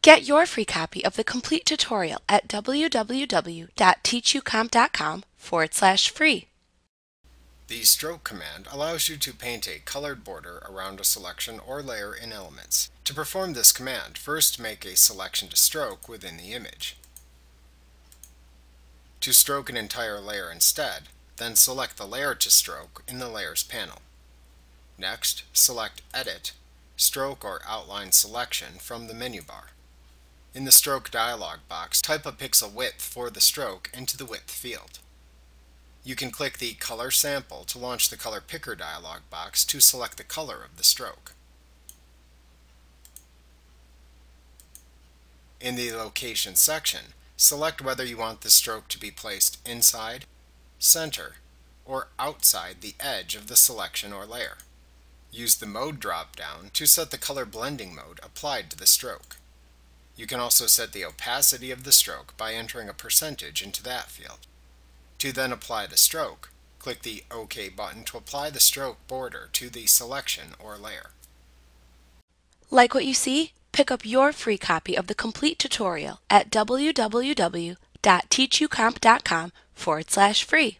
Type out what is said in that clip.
Get your free copy of the complete tutorial at www.teachucomp.com forward slash free. The stroke command allows you to paint a colored border around a selection or layer in Elements. To perform this command, first make a selection to stroke within the image. To stroke an entire layer instead, then select the layer to stroke in the Layers panel. Next, select Edit, Stroke or Outline Selection from the menu bar. In the Stroke dialog box, type a pixel width for the stroke into the Width field. You can click the Color Sample to launch the Color Picker dialog box to select the color of the stroke. In the Location section, select whether you want the stroke to be placed inside, center, or outside the edge of the selection or layer. Use the Mode drop-down to set the color blending mode applied to the stroke. You can also set the opacity of the stroke by entering a percentage into that field. To then apply the stroke, click the OK button to apply the stroke border to the selection or layer. Like what you see? Pick up your free copy of the complete tutorial at www.teachucomp.com forward slash free.